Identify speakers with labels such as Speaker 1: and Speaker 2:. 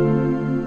Speaker 1: Música